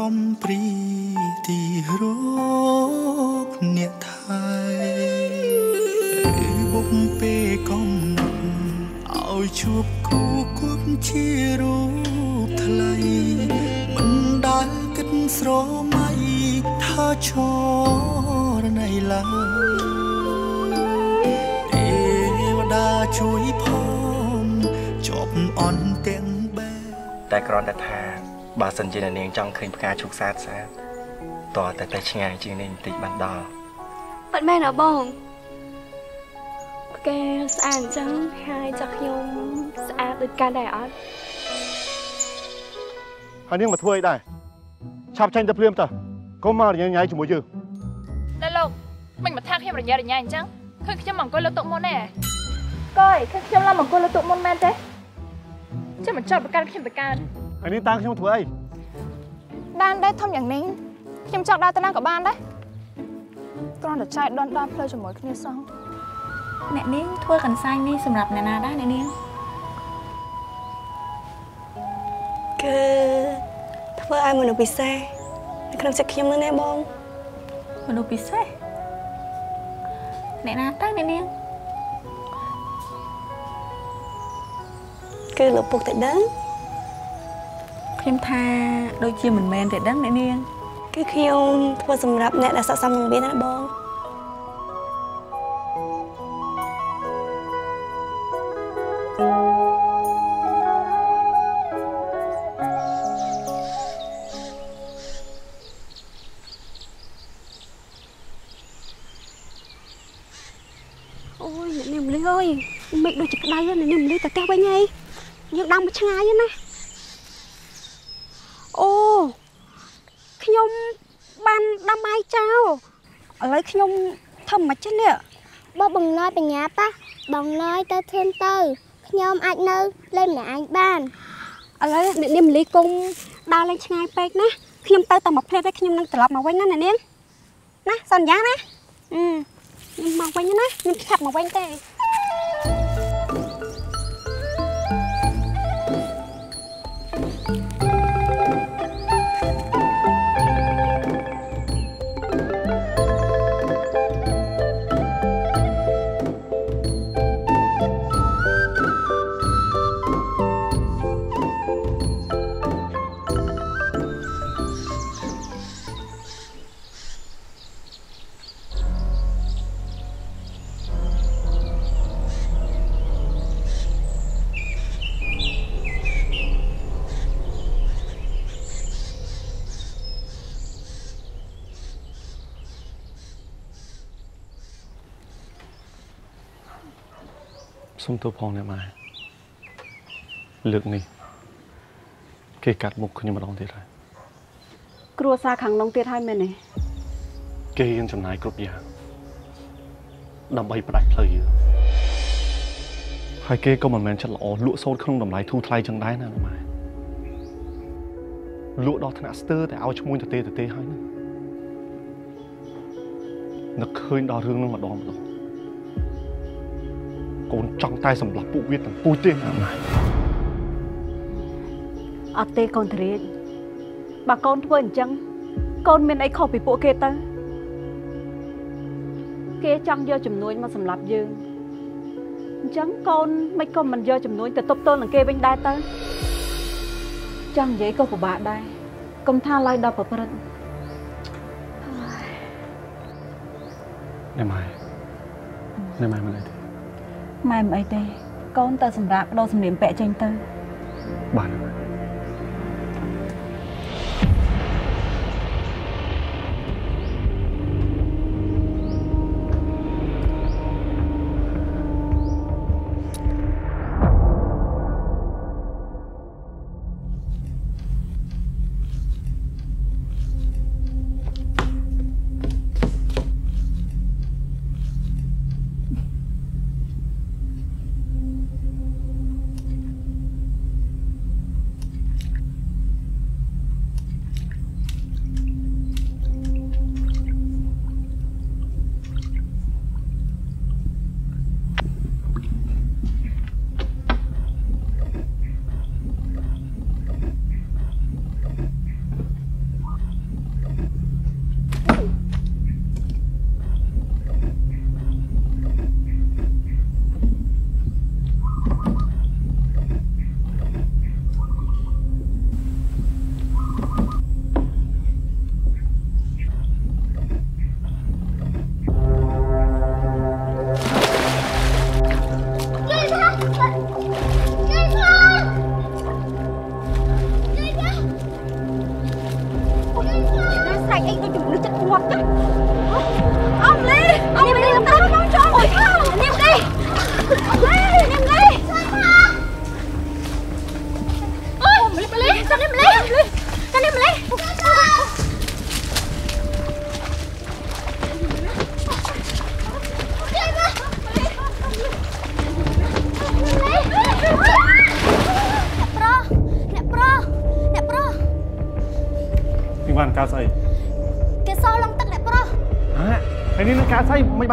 កំព្រីទីរកអ្នកថៃបុកពេលកំណត់ឲ្យជួបគូគប់ជារូបថ្លៃមិនដែលគិតស្រមៃថាឈរណៃឡើយទេវតាជួយផងជាប់អន់ទាំងបែតែគ្រាន់តែថា បើសិនជានាងចង់ឃើញផ្កាឈូកសាទសាទតើតែតែឆ្ងាយជាងនេះបន្តិចបានដល់ប៉ិតមែនអបងផ្កាស្អាតអញ្ចឹងហើយចាក់ខ្ញុំស្អាតដូចកាន់ដែរអត់ហើយនាងមកធ្វើអីដែរឆាប់ចាញ់ទៅព្រាមទៅកុំមករញ៉ៃញ៉ៃជាមួយយើងតែលោកមិនមកថាខ្ញុំរញ៉ៃរញ៉ៃអញ្ចឹងឃើញខ្ញុំមកអង្គុយលើតុមុនទេកយឃើញខ្ញុំឡើងមកអង្គុយលើតុមុនមែនទេចាំមកចោតប្រកាន់ខ្ញុំទៅកើត ហើយនាងតាំងខ្ញុំធ្វើអីដានដែរធំយ៉ាងនេះខ្ញុំចង់ដើរទៅណាក៏បានដែរគ្រាន់តែចែកដនដល់ផ្លូវជាមួយគ្នាសោះអ្នកនាងធ្វើកន្សែងនេះសម្រាប់អ្នកណាដែរអ្នកនាងគឺធ្វើឲ្យមនុស្សពិសេសនៅក្នុងចិត្តខ្ញុំនឹងណាបងមនុស្សពិសេសអ្នកណាតើអ្នកនាងគឺលោកពុកតែដឹង ខ្ញុំថាដូចជាមិនមែនទេដឹងអ្នកនាងគឺខ្ញុំធ្វើសម្រាប់អ្នកដែលស័ក្តិសមនឹងវាណាបង អាចនៅលេងម្នាក់ឯងបានឥឡូវអ្នកនាងមលីគង់ដើរលេងឆ្ងាយពេកណាខ្ញុំទៅតែមួយភ្លែតទេខ្ញុំនឹងត្រឡប់មកវិញណាអ្នកនាងណាសន្យាណាអឺខ្ញុំមកវិញណាខ្ញុំឆាប់មកវិញទេ សុំទោសផងអ្នកម៉ែលើកនេះគេកាត់មុខខ្ញុំម្ដងទៀតហើយគ្រួសារខាងក្នុងទៀតហើយមែនទេគេយើងចំណាយគ្រប់យ៉ាងដើម្បីផ្ដាច់ផ្លូវយើងហើយគេក៏មិនមែនចិត្តល្អលក់សូត្រក្នុងតម្លៃធូរថ្លៃចឹងដែរណាម៉ែលក់ដល់ថ្នាក់ស្ទើរតែឲ្យឈ្មោះទៅទេទៅទេហើយណានឹកឃើញដល់រឿងនោះម្ដងម្ដង កូនចង់តែសម្លាប់ពួកវាទាំងពូជទេណាម៉ែអត់ទេកូនធរាជបើកូនធ្វើអញ្ចឹងកូនមានអីខុសពីពួកគេទៅគេចង់យកចំនួនមកសម្លាប់យើងអញ្ចឹងកូនមិនក៏មិនយកចំនួនទៅទប់ទល់នឹងគេវិញដែរទៅចង់និយាយក៏ពិបាកដែរកុំថាឡើយដល់ប្រព្រឹត្តណែម៉ែណែម៉ែមិនអីទេ ម៉ែមិនអីទេ កូនទៅសម្រាប់បដូរសម្លៀកពាក់ចេញទៅបាទ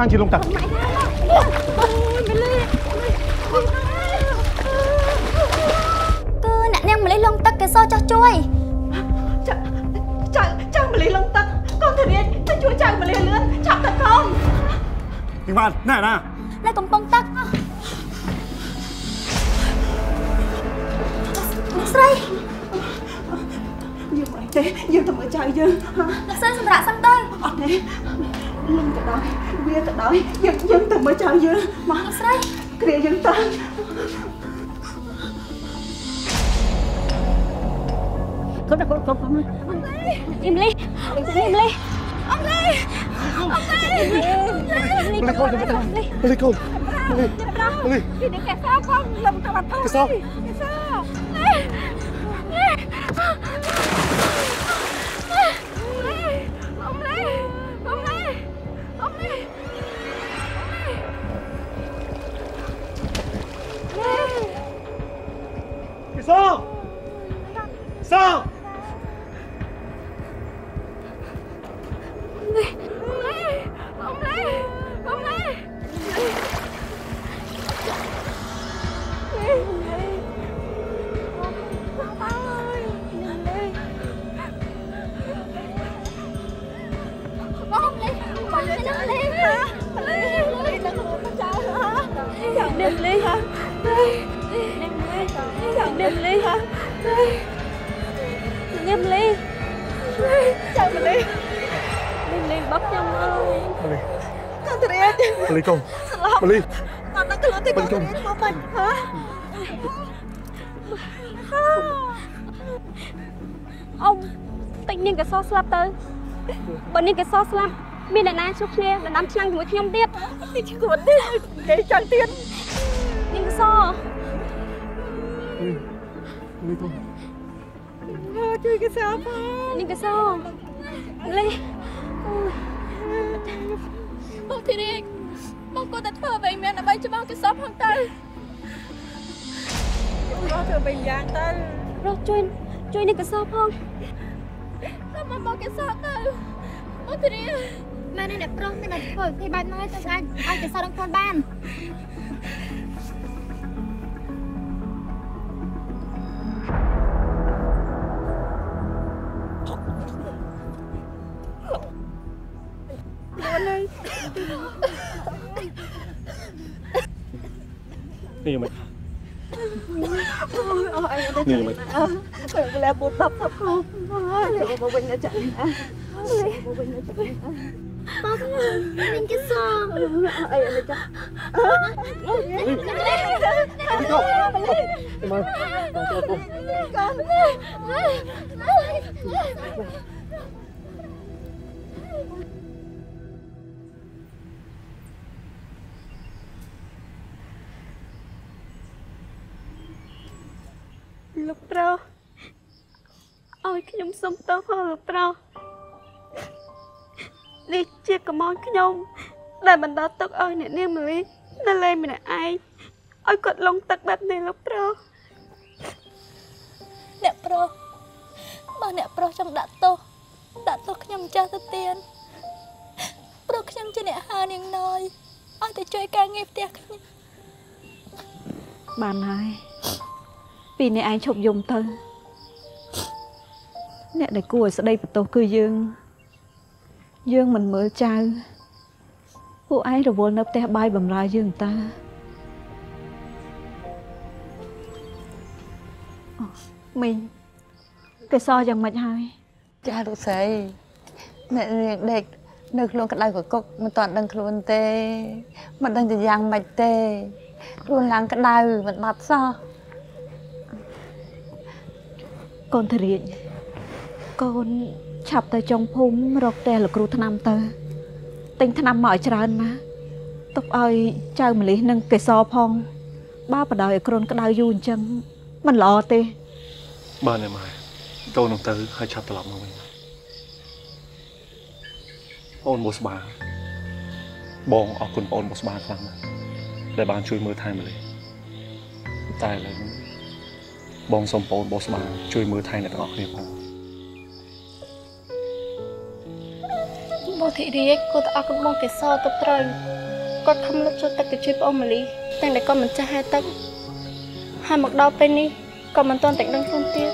បានជាលងទឹកម៉ែណាអូយម្លីគឺអ្នកនាងម្លីលងទឹកគេសោះចោះជួយចៅចៅចៅម្លីលងទឹកកូនធានាទៅជួយចៅម្លីលឿនចាប់ទឹកកូនពីបានណែណានៅកំពង់ទឹកអ្នកស្រីយើងមិនទេយើងទៅមើលចៅយើង ដោយយើងយើងទៅមើលចៅយើងមកអ្នកស្រីគ្រាយើងទៅកូនកូនកូនកូនអ៊ីមលីអ៊ីមលីអ៊ីមលីអ៊ំលីអ៊ំលីម្លេះកូនទៅម្លេះកូនម្លេះម្លេះពីនេះគេសោផងលំទៅបាត់ទៅកសោគេសោកសោ សោប កសោស្លាប់ទៅបើនាងកសោស្លាប់មានអ្នកណាជួបគ្នាដណ្ដើមឆ្នាំងជាមួយខ្ញុំទៀតនេះឈួតទេគេចង់ទៀតនាងកសោម្លេះកូនជួយគេសោផងនាងកសោលីបងធីរីបងគាត់តែធ្វើអ្វីមានដើម្បីច្បាស់គេសពផងទៅមកធ្វើបីយ៉ាងទៅរស់ជួយជួយនាងកសោផងតែ មកមកគេសពទៅបងធីរីម៉ែនេះអ្នកប្រុសមានតែធ្វើគេបាច់មកទៅស្អាតឲ្យគេសោះនឹងខ្លួនបាននេះមិនអូអីទៅនេះមិនទៅលែពូតប បផងទៅមកវិញទៅចាក់ណាមកវិញទៅចាក់ណាបង ឲ្យខ្ញុំសុំទោសផងលោកប្រុសនេះជាកំងខ្ញុំ ដែលបណ្ដោះទុកឲ្យអ្នកនាងមលីនៅលេងម្នាក់ឯងឲ្យគាត់លងទឹកបែបនេះលោកប្រុសអ្នកប្រុសបើអ្នកប្រុសចង់ដាក់ទោសដាក់ទោសខ្ញុំម្ចាស់ទៅទៀតព្រោះខ្ញុំជាអ្នកហើនាងណយឲ្យទៅជួយការងារផ្ទះខ្ញុំបានហើយពីនេះឯងឈប់យំទៅ អ្នកដែលគួរឲ្យស្ដីបន្ទោសគឺយើង យើងមិនមើលចៅពួកឯងរវល់នៅផ្ទះបាយបំរើយើងតាអូមីងគេសយ៉ាងម៉េចហើយចាលោកស្រីអ្នករៀងដេកនៅក្នុងក្តៅកកុកមិនតាន់ដឹងខ្លួនទេមិនដឹងជាយ៉ាងម៉េចទេខ្លួនឡើងក្តៅមិនបាត់សោះកូនធរាជ កូនឆាប់ទៅចុងភូមិរកផ្ទះលោកគ្រូថ្នាំទៅទិញថ្នាំមកឲ្យច្រើនណាទុកឲ្យចៅម្លិះនិងកេសរផង បើបដ ாய் ឲ្យគ្រុនក្តៅយូរអញ្ចឹងមិនល្អទេបានហើយម៉ែកូននឹងទៅហើយឆាប់ត្រឡប់មកវិញអូនបោះស្បាបងអរគុណបងបោះស្បាខ្លាំងណាស់ដែលបានជួយមើលថែម្លេះតែឥឡូវនេះបងសូមបងបោះស្បាជួយមើលថែអ្នកទាំងអស់គ្នាផង បងធីរាជគាត់ទៅអត់កំបងកេសរទៅត្រូវគាត់ខំលុបចូលទឹកទៅជួយប្អូនម៉ាលីតែតែគាត់មិនចេះហែទឹកហើយមកដល់ពេលនេះក៏មិនទាន់តែដឹងខ្លួនទៀត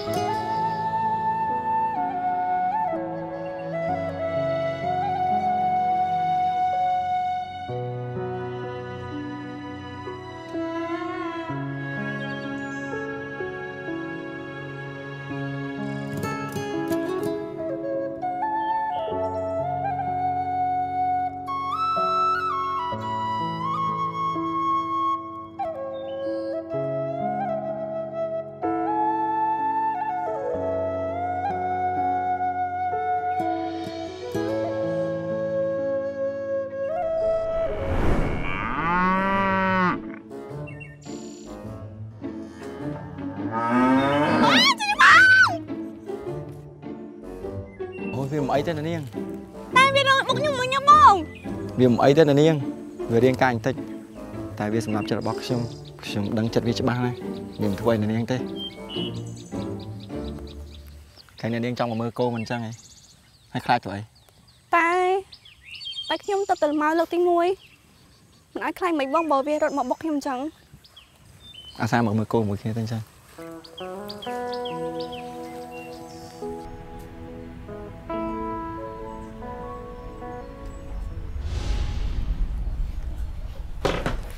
អូវាមិនអីទេណានាងតែវារត់មកខ្ញុំមកខ្ញុំបងវាមិនអីទេណានាងវារៀងកាយបន្តិចតែវាសម្រាប់ចិត្តរបស់ខ្ញុំខ្ញុំដឹងចិត្តវាច្បាស់ណាស់វាមិនធ្វើឲ្យណានាងទេកាលណានាងចង់មកមើលកូនមិនអញ្ចឹងហីហើយខ្លាចទៅអីតែតែខ្ញុំទៅទៅមកលើកទី1មិនអាចខ្លាញ់មិនបងបើវារត់មកបុកខ្ញុំអញ្ចឹងអាសាមកមើលកូនមួយគ្នាទៅអញ្ចឹង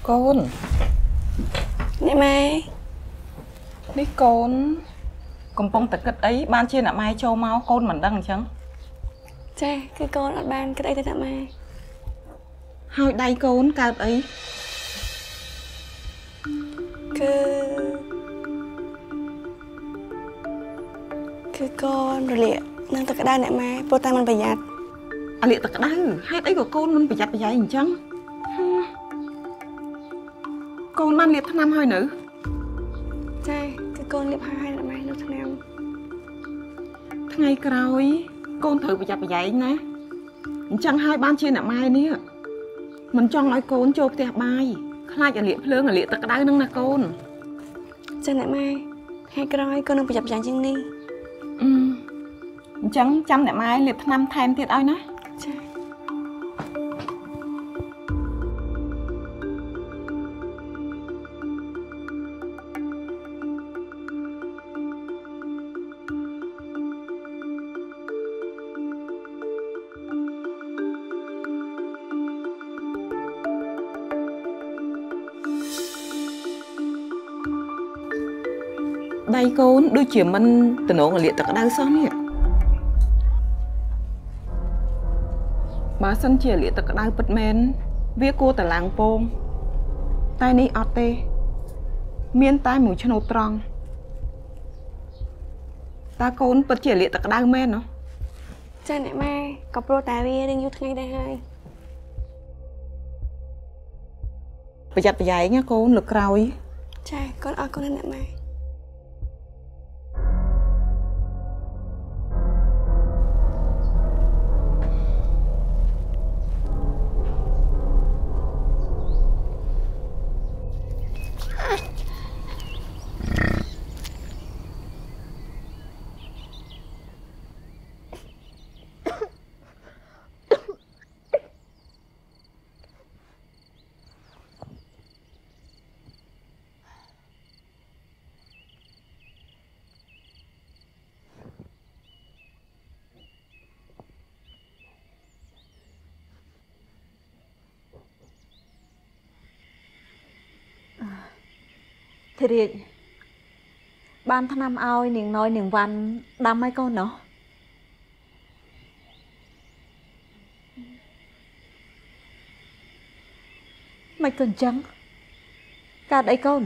កូននេះម៉ែនេះកូន កំពុងតែគិតអីបានជាអ្នកម៉ែចូលមកកូនមិនដឹងអញ្ចឹងចាគឺកូនអត់បានគិតអីទេតាម៉ែហើយដៃកូនកើតអីគឺគឺកូនរលាកនឹងទឹកក្តៅអ្នកម៉ែព្រោះតែมันប្រយ័ត្នអាលៀកទឹកក្តៅហេតុអីក៏កូនមិនប្រយ័ត្នប្រយែងអញ្ចឹងហឹម កូនបានលាបថ្នាំហើយនៅចាគឺកូនលៀបហើយហើយអ្នកម៉ែនោះឆ្នាំថ្ងៃក្រោយ កូនត្រូវប្រយ័ត្នប្រយែងណាអញ្ចឹងហើយបានជាអ្នកម៉ែនេះមិនចង់ឲ្យកូនចូលផ្ទះបាយខ្លាចអាលៀកភ្លើងអាលៀកទឹកក្តៅនឹងណាកូនចាអ្នកម៉ែថ្ងៃក្រោយកូននឹងប្រយ័ត្នប្រយែងជាងនេះអឺអញ្ចឹងចាំអ្នកម៉ែលាបថ្នាំថែមទៀតឲ្យណា ដៃកូនដូចជាមិនតំណងអាលៀកទឹកក្តៅសោះនេះបើសិនជាអាលៀកទឹកក្តៅពិតមែនវាគួរតែឡើងពង តែនេះអត់ទេ មានតែមួយឆ្នោតត្រង់តើកូនពិតជាអាលៀកទឹកក្តៅមែនណោះចាអ្នកម៉ែក៏ព្រោះតែវារៀងយូរថ្ងៃដែរហើយប្រយ័ត្នប្រយែងណាកូនលើកក្រោយចាកូនអរគុណណាស់អ្នកម៉ែ ធីរាជបានថ្នាំឲ្យនាងណយនាងវ៉ាន់ដាំឲ្យកូនណោះមិនក៏អញ្ចឹងកើតអីកូន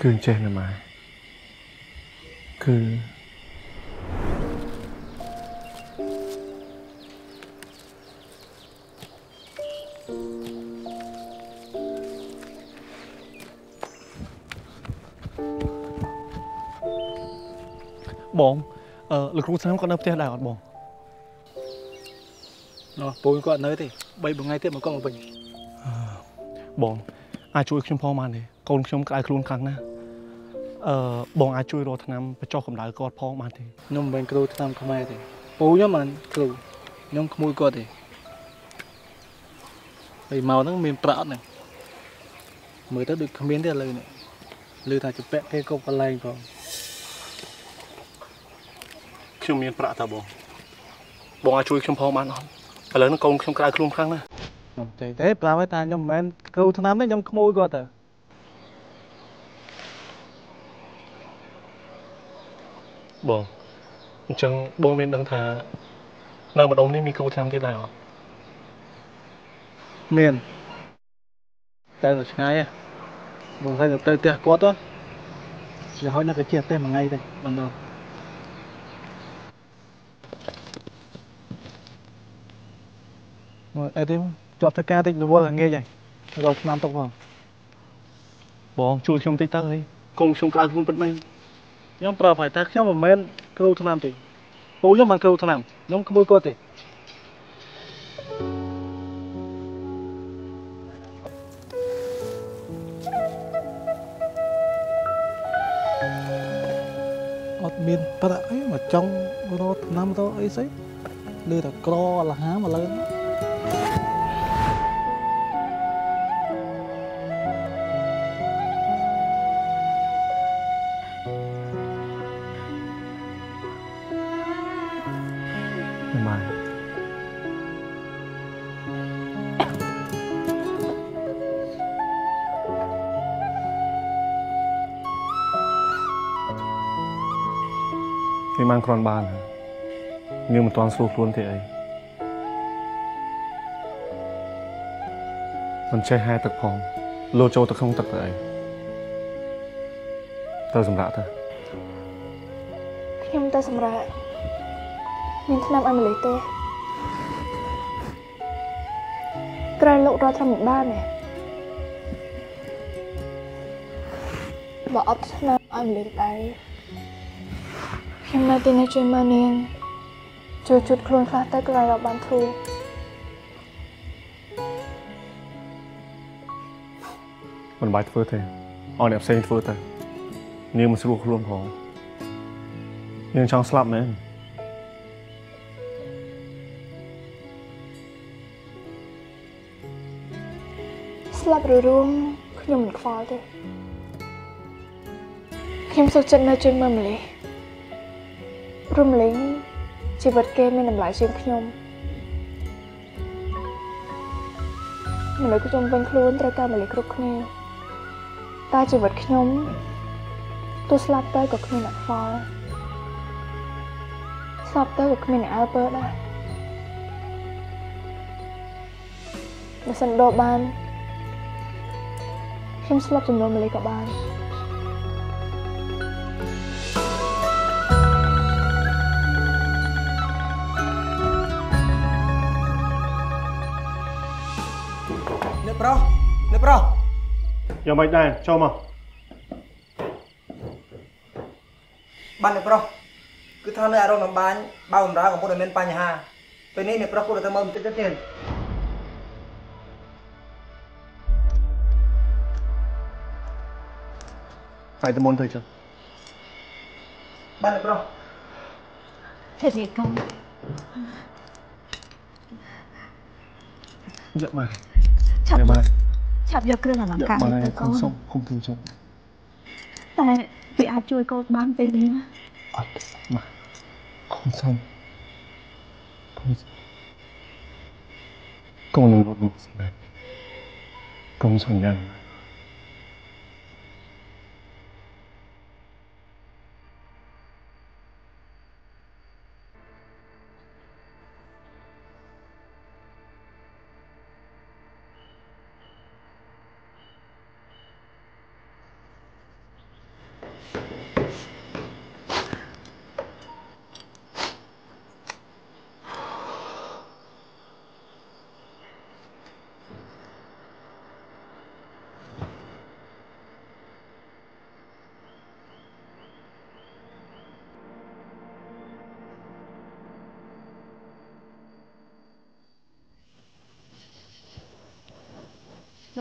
គឺអញ្ចេះណាម៉ែគឺ បងអឺលោកគ្រូឆ្នាំគាត់នៅផ្ទះដែរអត់បងនោះពូនគាត់នៅទេ3 4ថ្ងៃទៀតមកគាត់មកវិញបងអាចជួយខ្ញុំផងបានទេកូនខ្ញុំក្តៅខ្លួនខ្លាំងណាស់អឺបងអាចជួយរកថ្នាំបញ្ចុះកម្ដៅគាត់ផងបានទេខ្ញុំមិនមែនគ្រូឆ្នាំខ្មែរទេពូខ្ញុំមិនគ្រូខ្ញុំក្មួយគាត់ទេហើយមកហ្នឹងមានប្រាក់អត់ហ្នឹងមើលទៅដូចគ្មានទេឥឡូវនេះឮថាជពាក់គេគប់កន្លែងផង ខ្ញុំមានប្រាក់តើបងបងអាចជួយខ្ញុំផងបានអត់ឥឡូវហ្នឹងកូនខ្ញុំក្រៅខ្លួនខ្លាំងណាស់ខ្ញុំចេះទេប្រាប់ឲ្យថាខ្ញុំមិនមែនគ្រូឆ្នាំទេខ្ញុំក្មួយគាត់ទៅបងអញ្ចឹងបងមានដឹងថានៅម្ដុំនេះមានគ្រូឆ្នាំទៀតដែរអត់មានតែទៅឆ្ងាយហ៎បងស្អីទៅទៅផ្ទះគាត់ទៅវាហុចនៅកាជាផ្ទះមួយថ្ងៃទេបងដល់ មកអីទេជាប់ធ្វើការតិចរវល់ងាយហើយរកឆ្នាំទុកផងបងជួយខ្ញុំតិចទៅអីកូនខ្ញុំក្រៅខ្លួនពិតមែនខ្ញុំប្រាប់ហើយថាខ្ញុំមិនមែនគ្រូឆ្នាំទេពូខ្ញុំមិនគ្រូឆ្នាំខ្ញុំក្មួយគាត់ទេអត់មានប្រាក់អីមកចង់រកឆ្នាំទៅអីស្អីលើតែក្រលហាមកលើហ្នឹង មិនមកគេបានគ្រាន់បានហើយយើងមិនទាន់ស្រួលខ្លួនទេអី មិនចេះហែទឹកផងលោចូលទៅក្នុងទឹកទៅអីទៅសម្រាប់ទៅខ្ញុំទៅសម្រាប់មានឆ្នាំឲ្យម្លេះទេក្រែលោករត់ត្រឹមមិនបានទេបើអត់ឆ្នាំឲ្យម្លេះដែរខ្ញុំនៅទីនេះជួយមើលនាងជួយជូតខ្លួនខ្លះទៅក្រោយរកបានធូរ មិនបាច់ធ្វើទេឲ្យអ្នកផ្សេងធ្វើទៅនាងមិនស្រួលខ្លួនផងនាងចង់ស្លាប់មែនស្លាប់ឬរួមខ្ញុំមិនខ្វល់ទេខ្ញុំសុខចិត្តនៅជួយមើលម្លេះរំលេងជីវិតគេមានតម្លៃជាងខ្ញុំមនុស្សខ្ញុំវិញខ្លួនត្រូវការម្លេះគ្រប់គ្នា តែជីវិតខ្ញុំទោះស្លាប់ទៅក៏គ្មានអ្នកខ្វល់ស្លាប់ទៅក៏គ្មានអ្នកអើពើដែរបើសិនដោបានខ្ញុំស្លាប់ចំនួនម្លេះក៏បានអ្នកប្រុសអ្នកប្រុស យ៉ាងម៉េចដែរចូលមកបានអ្នកប្រុសគឺថានៅអារម្មណ៍លំបាញបើបំរើកំពុងតែមានបញ្ហាពេលនេះអ្នកប្រុសគួរតែមើលបន្តិចទៅទៀតតែទៅមុនទៅចឹងបានអ្នកប្រុសធានាកូនយកមកឆាប់យកមក ឆាប់យកគ្រឿងអលង្ការមកទៅកគុូំនសុំគុំទូចុំតែវាអាចជួយកូនបានពេលនេះណាអត់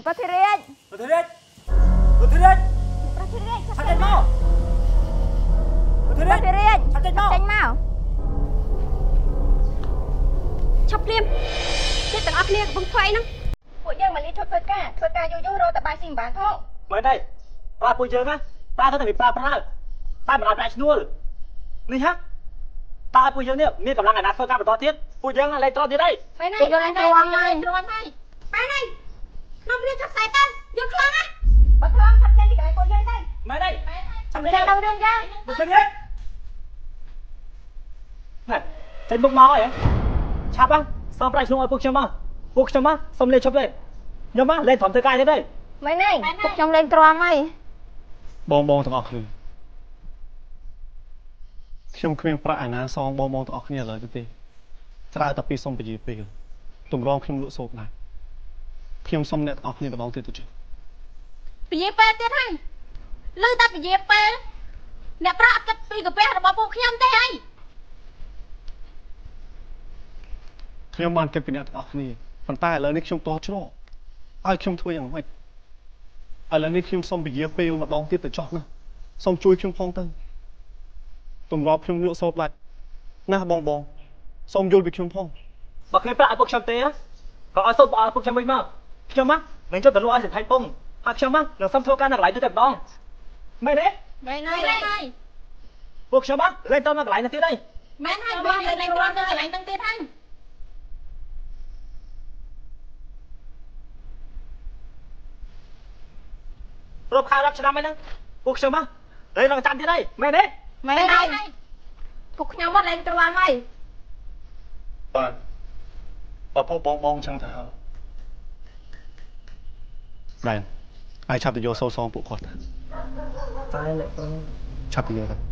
ប្រធារាជប្រធារាជប្រធារាជប្រធារាជឆាប់ចេញមកប្រធារាជប្រធារាជឆាប់ចេញមកចេញមកឆាប់ភ្លាមចិត្តទាំងអស់គ្នាកំពុងធ្វើអីហ្នឹងពួកយើងមកលីឈប់ធ្វើការធ្វើការយូរយូររកតែបាយស៊ីមិនបានផងមែនទេប្រាប់ពួកយើងណាតើទៅតែមានប្រាប់ប្រើតែមិនអត់ដាក់ឈ្នួលនេះហ่ะតើពួកយើងនេះមានកម្លាំងឯណាធ្វើការបន្តទៀតពួកយើងលេខត្រទៀតអីពេលណាយកលេខត្រងហើយត្រងហើយ ពួកខ្ញុំមកសុំលេខឈប់ទេខ្ញុំមកលេខត្រឹមធ្វើការទៀតទេមែនហើយពួកខ្ញុំលេងទ្រាំហើយបងបងទាំងអស់គ្នាខ្ញុំគ្មានប្រាក់ឯណាសងបងបងទាំងអស់គ្នាឥឡូវទៅទេច្រើនតែពីសុំពជាពេលទម្រងខ្ញុំលក់សូត្រដែរខ្ញុំសុំអ្នកទាំងអស់គ្នាម្ដងទៀតទៅចុះពជាពេលទៀតហើយ លឺតែពជាពេលអ្នកប្រាក់អត់គិតពីកាពះរបស់ពួកខ្ញុំទេហើយខ្ញុំបានគិតពីអ្នកទាំងអស់គ្នាប៉ុន្តែឥឡូវនេះខ្ញុំតោះច្រកឲ្យខ្ញុំធ្វើយ៉ាងម៉េចឥឡូវនេះខ្ញុំសុំពជាពេលម្ដងទៀតទៅចោះណាសុំជួយខ្ញុំផងទៅទម្លាប់ខ្ញុំលក់សូត្រដាច់ណាបងបងសុំយល់ពីខ្ញុំផងបើគ្មានប្រាក់ឲ្យពួកខ្ញុំទេណាក៏ឲ្យសូត្រឲ្យពួកខ្ញុំវិញមកខ្ញុំមកមិនចុះទៅលក់ឲ្យសិទ្ធិពងហើយខ្ញុំមកនឹងសុំធ្វើការនៅកន្លែងទៅតែម្ដង មែនទេមែនហើយហើយពួកខ្ញុំមកលេងទៅនៅកន្លែងនេះទៀតអីមែនហើយបងលេងទ្រាំទៅកន្លែងហ្នឹងទៀតហើយរាប់ខែរាប់ឆ្នាំអីហ្នឹងពួកខ្ញុំមកលេងនៅចាំទៀតអីមែនទេមែនហើយពួកខ្ញុំមកលេងទ្រាំហើយបាទបើបងបងបងចឹងទៅហើយដែរឲ្យឆាប់ទៅយកសូត្រសងពួកគាត់ទៅ តែលេខឆាប់ទៅ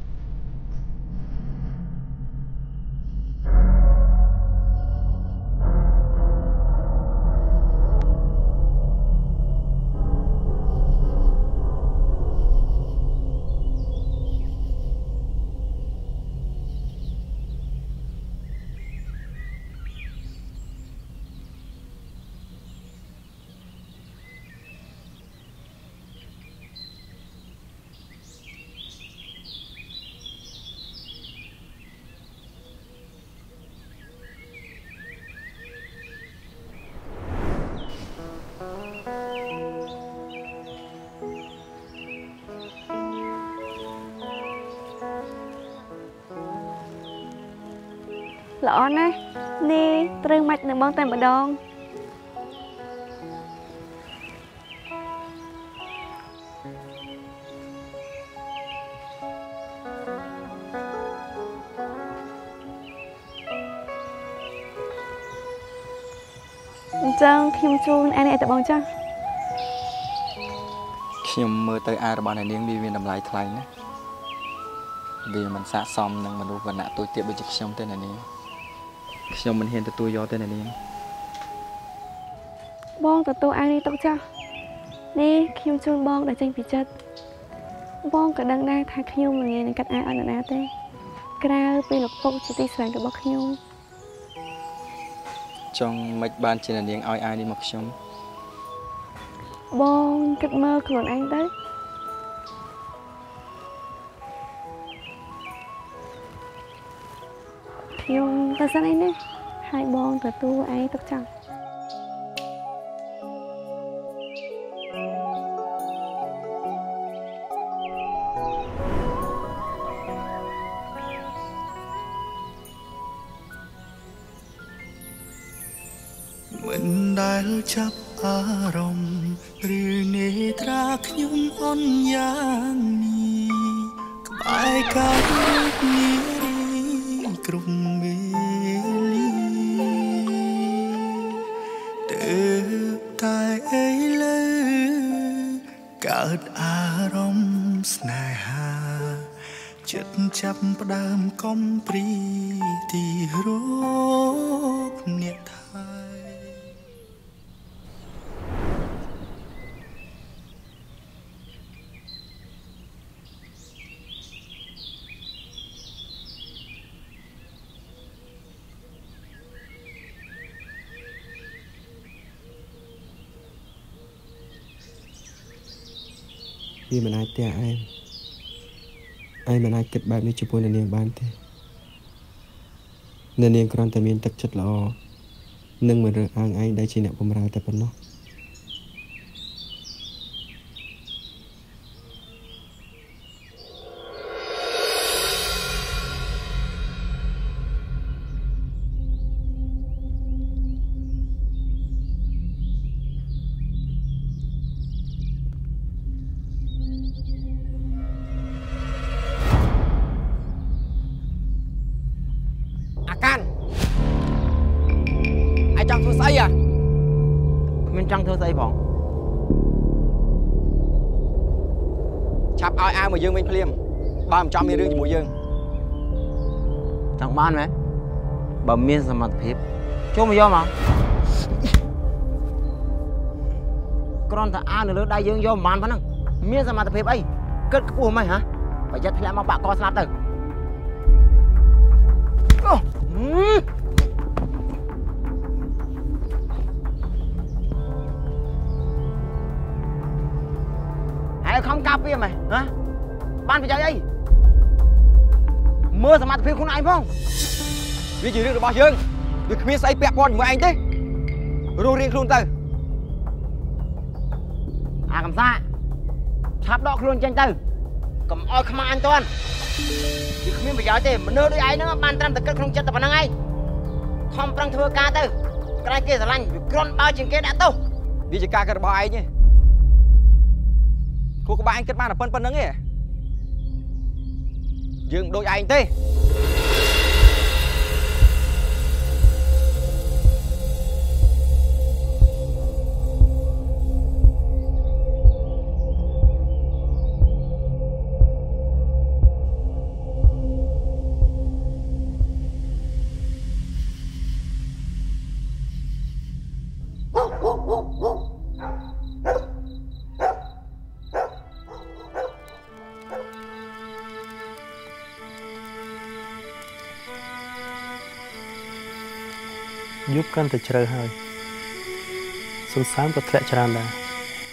បងតែម្ដងអញ្ចឹងខ្ញុំជូនអានេះឲ្យតបងចាស់ខ្ញុំមើលទៅអារបស់អ្នកនាងវាមានតម្លៃថ្លៃណាស់វាមិនស័ក្តិសមនឹងមនុស្សវណ្ណៈទូចទៀតដូចជាខ្ញុំទេអ្នកនាង ខ្ញុំមិនហ៊ានទទួលយកទេអ្នកនាងបងទទួលអានេះទុកចាស់នេះខ្ញុំជូនបងដែលចេញពីចិត្តបងក៏ដឹងដែរថាខ្ញុំមិនងាយនឹងកាត់អាយឲ្យនរណាទេ ក្រៅពីលោកពុកជាទីស្រឡាញ់របស់ខ្ញុំចង់មិនបានជាអ្នកនាងឲ្យអាយនេះមកខ្ញុំបងគិតមើលខ្លួនឯងទៅ ខ្ញុំទៅសិនអីនេះហើយបងទទួលឯងទុកចាំមិនដែលចាប់អារម្មណ៍ឬនេត្រាខ្ញុំអន់យ៉ាងនេះក្បែរកាយរូបនារីគ្រប់មេ កើតអារម្មណ៍ស្នេហាចិត្តចាប់ផ្ដើមកំព្រីទីរោ វាមិនអាចទះឯងឯងមិនអាចគិតបែបនេះចំពោះអ្នកនាងបានទេអ្នកនាងគ្រាន់តែមានទឹកចិត្តល្អនិងមិនរើសអើងឯងដែលជាអ្នកបម្រើតែប៉ុណ្ណោះ។ Chạp ai ai mà dương bên phim Ba trăm មានរឿងជាមួយយើងចង់បានមែនបើមានសមត្ថភាពចូលមកយកមកគ្រាន់តែអានៅលើដៃយើងយកមិនបានប៉ុណ្ណឹងមានសមត្ថភាពអីគិតខ្ពស់មិនហ៎ប្រយ័ត្នធ្លាក់មកបាក់កស្លាប់ទៅ ឯងផងវាជារឿងរបស់យើងវាគ្មានស្អីពាក់ព័ន្ធជាមួយឯងទេរស់រៀងខ្លួនទៅអាកំសាឆាប់ដកខ្លួនចេញទៅកុំអោយខ្មាស់អញតាន់វាគ្មានប្រយោជន៍ទេមនុស្សដូចឯងហ្នឹងបានត្រឹមតែគិតក្នុងចិត្តតែប៉ុណ្្នឹងឯងខំប្រឹងធ្វើការទៅក្រែងគេស្រឡាញ់វាគ្រាន់បើជាងគេដាក់ទោសវាជាការគិតរបស់ឯងទេគូក្បាលឯងគិតបានតែប៉ុណ្្នឹងទេយើង មិនដូច កាន់តែជ្រៅហើយសន្សើមក៏ធ្លាក់ច្រើនដែរ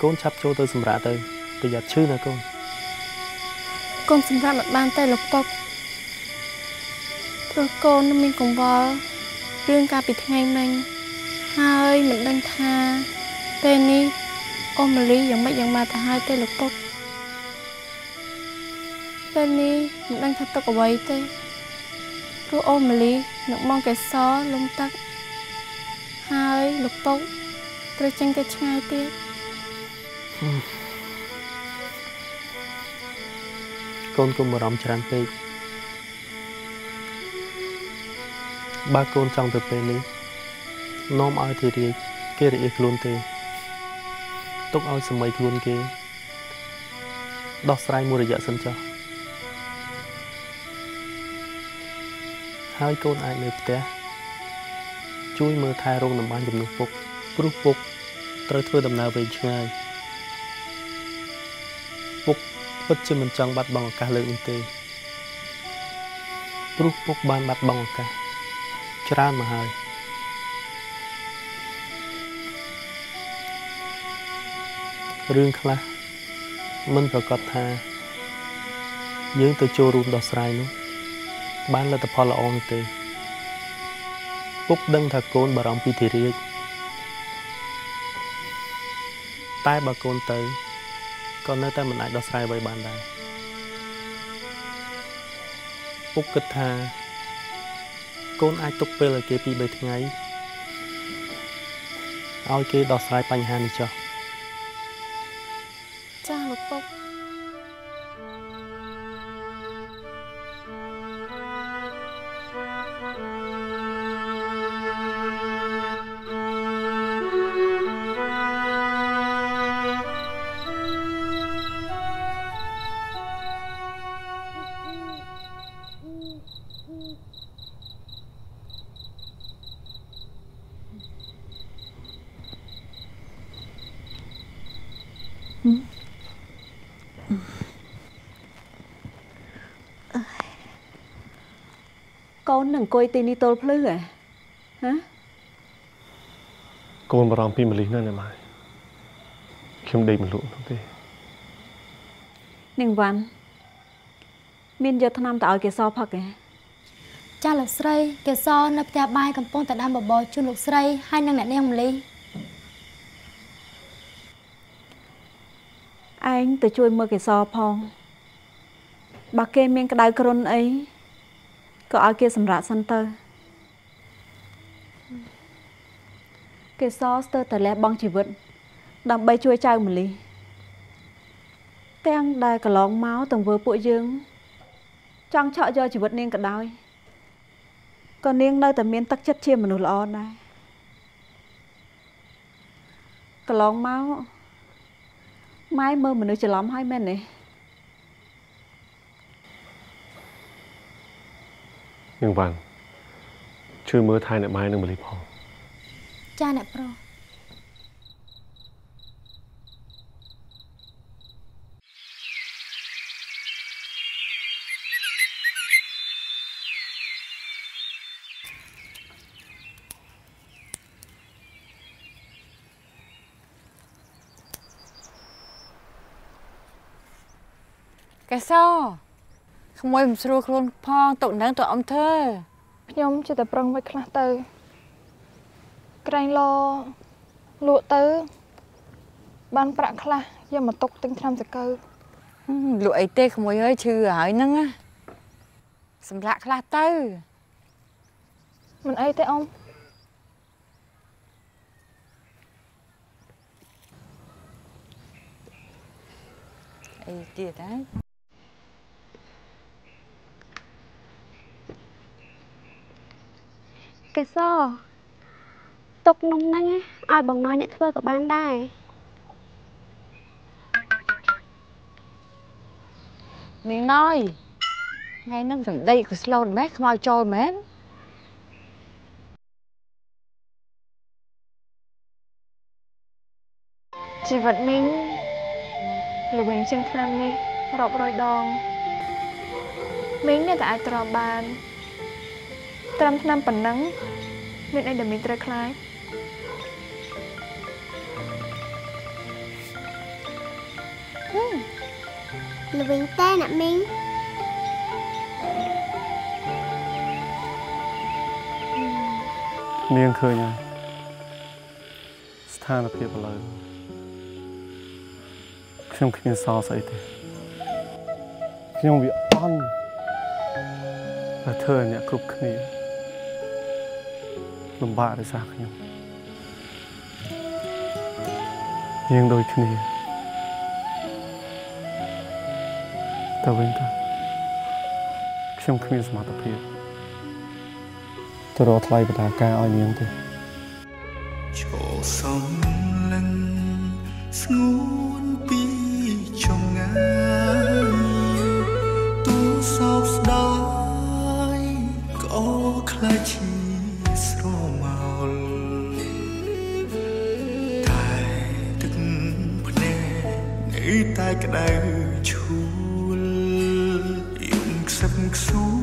កូនឆាប់ចូលទៅសម្រាប់ទៅប្រយ័ត្នឈឺណាកូនកូនសម្រាប់មិនបានទេលោកពុកព្រោះកូនមានកង្វល់រឿងកាលពីថ្ងៃមិញហើយមិនដឹងថាពេលនេះអូម៉ាលីយ៉ាងម៉េចយ៉ាងម៉ាទៅហើយទេលោកពុកពេលនេះមិនដឹងថាទុកអ្វីទេព្រោះអូម៉ាលីនឹងមកកេសរលំទឹក ហើយលោកពុកត្រូវចេញទៅឆ្ងាយទៀតកូនកុំបារម្ភច្រើនពេកបើកូនចង់ទៅពេលនេះនាំឲ្យទីរាជគេរអៀខ្លួនទេទុកឲ្យសម័យខ្លួនគេដោះស្រាយមួយរយៈសិនចុះហើយកូនអាចនៅផ្ទះ ជួយមើលថែរោងតំបានជំនួសពុកព្រោះពុកត្រូវធ្វើដំណើរវែងឆ្ងាយពុកពិតជាមិនចង់បាត់បង់ឱកាសលើកនេះទេព្រោះពុកបានបាត់បង់ឱកាសច្រើនមកហើយរឿងខ្លះមិនប្រកាសថាយើងទៅចូលរួមដោះស្រាយនោះបានលទ្ធផលល្អនោះទេ ពុកដឹងថាកូនបារម្ភពីធីរាជតែបើកូនទៅក៏នៅតែមិនអាចដោះស្រាយអ្វីបានដែរពុកគិតថាកូនអាចទុកពេលឲ្យគេពី3ថ្ងៃឲ្យគេដោះស្រាយបញ្ហានេះចុះចា នឹងអង្គុយទីនេះទល់ភ្លឺហ៎ហ៎កូនបារម្ភពីម្លិះណាស់ណាម៉ែខ្ញុំដេកមិនលក់នោះទេនាងវ៉ាន់មានយកថ្នាំទៅឲ្យគេសផឹកហ៎ចាស់លោកស្រីកេសរនៅផ្ទះបាយកំពុងតែដាំបបរជូនលោកស្រីហើយនិងអ្នកនាងមលីឯងទៅជួយមើលកេសរផងបើគេមានក្តៅគ្រុនអី ក៏ឲ្យគេសម្រាប់សិនទៅកេសរស្ទើរតែលះបង់ជីវិត ដើម្បីជួយចៅមលីទាំងដែលកន្លងមកទាំងធ្វើពួកយើង ចង់ឆក់យកជីវិតនាងក៏ដោយក៏នាងនៅតែមានទឹកចិត្តជាមនុស្សល្អដែរកន្លងមកម៉ែមើលមនុស្សច្រឡំហើយមែនទេ នាងវ៉ាន់ជួយមើលថែអ្នកម៉ែនឹងមលីផងចាអ្នកប្រុសកែសោ ក្មួយមិនស្រួលខ្លួនផងទុកនឹងទៅអ៊ំធ្វើខ្ញុំជិះតែប្រឹងមិនខ្លះទៅក្រែងឡលក់ទៅ បានប្រាក់ខ្លះយកមកទុកទិញថ្នាំសកូវលក់អីទេក្មួយអើយឈឺហើយហ្នឹងណាសម្រាប់ខ្លះទៅមិនអីទេអ៊ំអីទៀតហើយ កេសរទុកនំហ្នឹងឲ្យបងណយអ្នកធ្វើក៏បានដែរនាងណយថ្ងៃហ្នឹងសម្ដីក៏ស្លូនម៉េះខ្មៅចូលមែនជីវិតមីងល្វែងជាងឆ្នាំនេះរាប់រយដងមីងនេះតែអាចទ្រាំបាន ត្រឹមឆ្នាំប៉ុណ្ណឹង មានអីដែលមីងត្រូវខ្លាចល្វីងតែអ្នកមីងនាងឃើញហើយស្ថានភាពឥឡូវខ្ញុំគ្មានសល់ស្អីទេខ្ញុំវាអន់តែធ្វើឲ្យអ្នកគ្រប់គ្នា លំបាកដោយសារខ្ញុំយើងដូចគ្នាទៅវិញទៅខ្ញុំគ្មានសមត្ថភាពទៅរកថ្លៃបតាការឲ្យនាងទេចូលសំលឹងស្ងួ ក្តៅឈួលយើងខ្សឹបខ្សួល